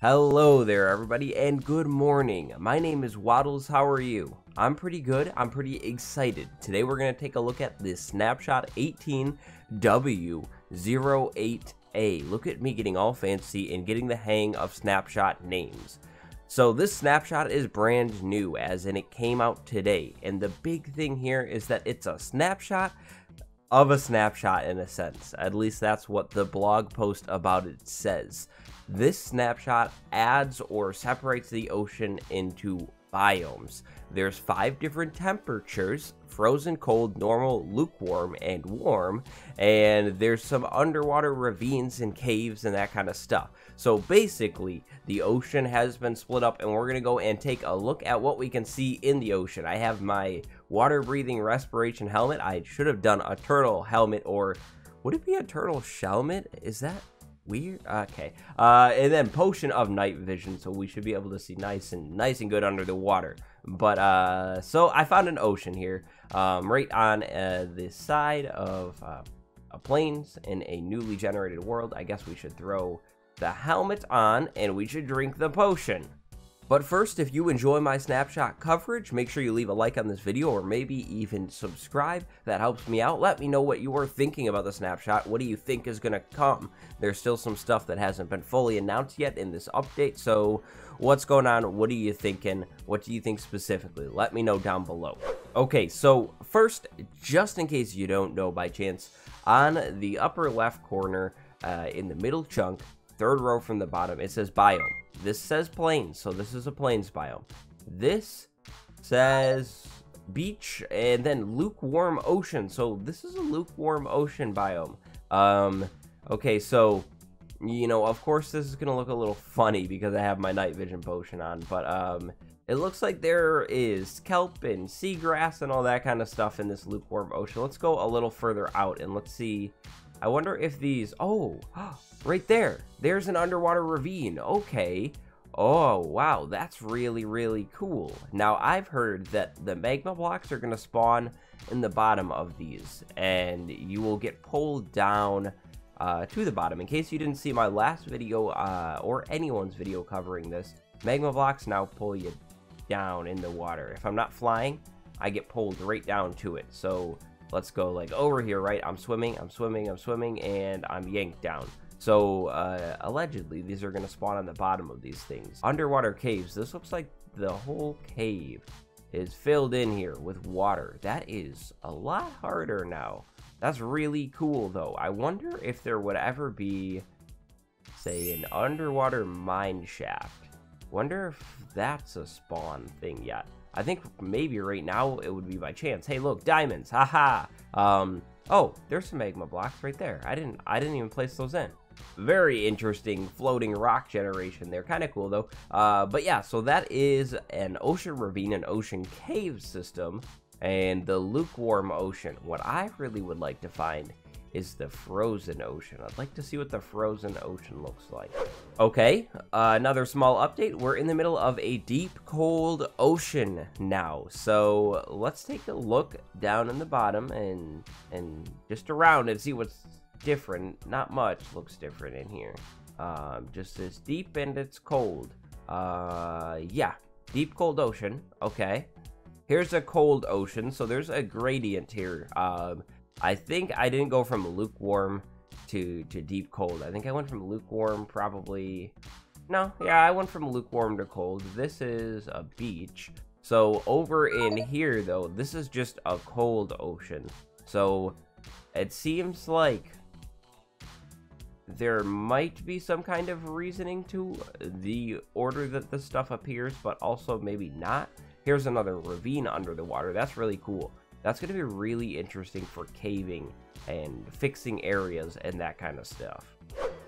Hello there, everybody, and good morning. My name is Wattles. How are you? I'm pretty good. I'm pretty excited. Today, we're going to take a look at this Snapshot 18W08A. Look at me getting all fancy and getting the hang of Snapshot names. So, this Snapshot is brand new, as in it came out today. And the big thing here is that it's a snapshot of a snapshot in a sense. At least that's what the blog post about it says. This snapshot adds or separates the ocean into biomes. There's five different temperatures frozen, cold, normal, lukewarm, and warm. And there's some underwater ravines and caves and that kind of stuff. So basically, the ocean has been split up, and we're going to go and take a look at what we can see in the ocean. I have my water breathing respiration helmet. I should have done a turtle helmet, or would it be a turtle helmet? Is that weird okay. Uh and then potion of night vision so we should be able to see nice and nice and good under the water. But uh so i found an ocean here um right on uh, the side of uh, a plains in a newly generated world. I guess we should throw the helmet on and we should drink the potion but first, if you enjoy my snapshot coverage, make sure you leave a like on this video or maybe even subscribe. That helps me out. Let me know what you are thinking about the snapshot. What do you think is going to come? There's still some stuff that hasn't been fully announced yet in this update, so what's going on? What are you thinking? What do you think specifically? Let me know down below. Okay, so first, just in case you don't know by chance, on the upper left corner uh, in the middle chunk, third row from the bottom, it says biome. This says plains, so this is a plains biome. This says beach and then lukewarm ocean. So this is a lukewarm ocean biome. Um, okay, so you know, of course this is gonna look a little funny because I have my night vision potion on, but um, it looks like there is kelp and seagrass and all that kind of stuff in this lukewarm ocean. Let's go a little further out and let's see. I wonder if these. Oh, right there. There's an underwater ravine. Okay. Oh, wow. That's really, really cool. Now, I've heard that the magma blocks are going to spawn in the bottom of these, and you will get pulled down uh, to the bottom. In case you didn't see my last video, uh, or anyone's video covering this, magma blocks now pull you down in the water. If I'm not flying, I get pulled right down to it. So, let's go like over here, right? I'm swimming, I'm swimming, I'm swimming, and I'm yanked down. So, uh, allegedly, these are going to spawn on the bottom of these things. Underwater caves. This looks like the whole cave is filled in here with water. That is a lot harder now. That's really cool, though. I wonder if there would ever be, say, an underwater mine shaft. Wonder if that's a spawn thing yet. I think maybe right now it would be by chance. Hey, look, diamonds. Haha. Um, oh, there's some magma blocks right there. I didn't I didn't even place those in. Very interesting floating rock generation there. Kind of cool, though. Uh, but yeah, so that is an ocean ravine and ocean cave system. And the lukewarm ocean. What I really would like to find is the frozen ocean. I'd like to see what the frozen ocean looks like. Okay, uh, another small update. We're in the middle of a deep, cold ocean now. So let's take a look down in the bottom and and just around and see what's different. Not much looks different in here. Um, just as deep and it's cold. Uh, yeah, deep cold ocean. Okay. Here's a cold ocean, so there's a gradient here. Um, I think I didn't go from lukewarm to to deep cold. I think I went from lukewarm probably. No, yeah, I went from lukewarm to cold. This is a beach. So over in here though, this is just a cold ocean. So it seems like there might be some kind of reasoning to the order that the stuff appears, but also maybe not. Here's another ravine under the water. That's really cool. That's going to be really interesting for caving and fixing areas and that kind of stuff.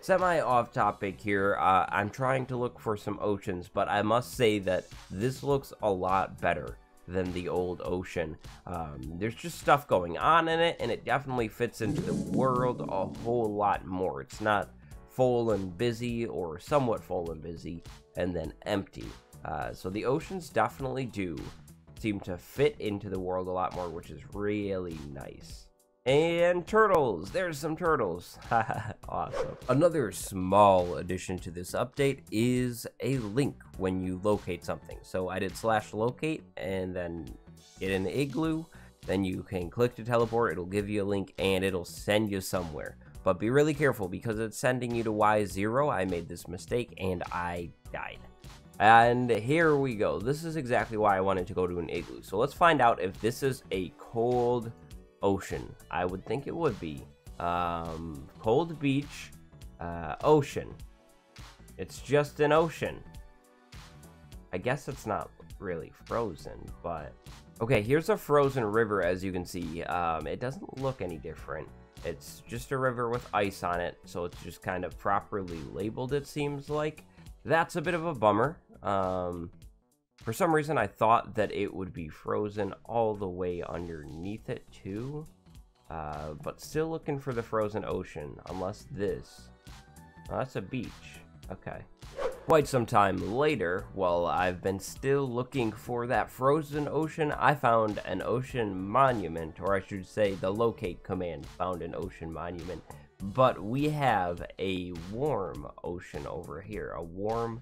Semi off topic here, uh, I'm trying to look for some oceans, but I must say that this looks a lot better than the old ocean. Um, there's just stuff going on in it, and it definitely fits into the world a whole lot more. It's not full and busy or somewhat full and busy and then empty. Uh, so the oceans definitely do seem to fit into the world a lot more, which is really nice. And turtles! There's some turtles! awesome. Another small addition to this update is a link when you locate something. So I did slash locate and then get an igloo. Then you can click to teleport, it'll give you a link and it'll send you somewhere. But be really careful because it's sending you to Y0. I made this mistake and I died. And here we go. This is exactly why I wanted to go to an igloo. So let's find out if this is a cold ocean. I would think it would be. Um, cold beach, uh, ocean. It's just an ocean. I guess it's not really frozen, but... Okay, here's a frozen river, as you can see. Um, it doesn't look any different. It's just a river with ice on it, so it's just kind of properly labeled, it seems like. That's a bit of a bummer. Um, for some reason, I thought that it would be frozen all the way underneath it, too. Uh, but still looking for the frozen ocean, unless this. Oh, that's a beach. Okay. Quite some time later, while I've been still looking for that frozen ocean, I found an ocean monument, or I should say the locate command found an ocean monument. But we have a warm ocean over here, a warm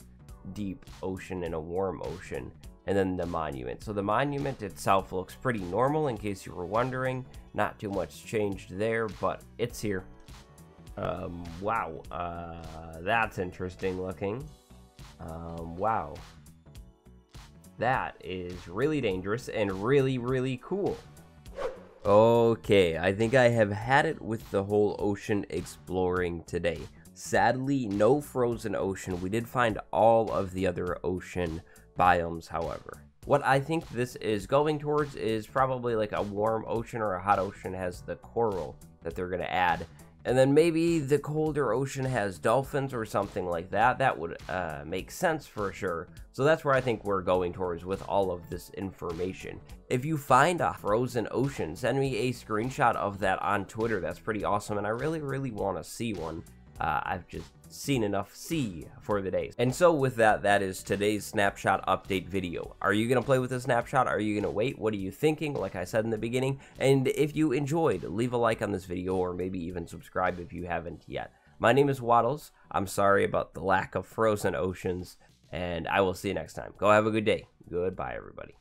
deep ocean and a warm ocean, and then the monument. So the monument itself looks pretty normal, in case you were wondering. Not too much changed there, but it's here. Um, wow, uh, that's interesting looking. Um, wow. That is really dangerous and really, really cool. Okay, I think I have had it with the whole ocean exploring today. Sadly, no frozen ocean. We did find all of the other ocean biomes, however. What I think this is going towards is probably like a warm ocean or a hot ocean has the coral that they're going to add. And then maybe the colder ocean has dolphins or something like that. That would uh, make sense for sure. So that's where I think we're going towards with all of this information. If you find a frozen ocean, send me a screenshot of that on Twitter. That's pretty awesome. And I really, really want to see one uh, I've just seen enough sea for the day. And so with that, that is today's snapshot update video. Are you going to play with the snapshot? Are you going to wait? What are you thinking? Like I said in the beginning. And if you enjoyed, leave a like on this video or maybe even subscribe if you haven't yet. My name is Wattles. I'm sorry about the lack of frozen oceans and I will see you next time. Go have a good day. Goodbye, everybody.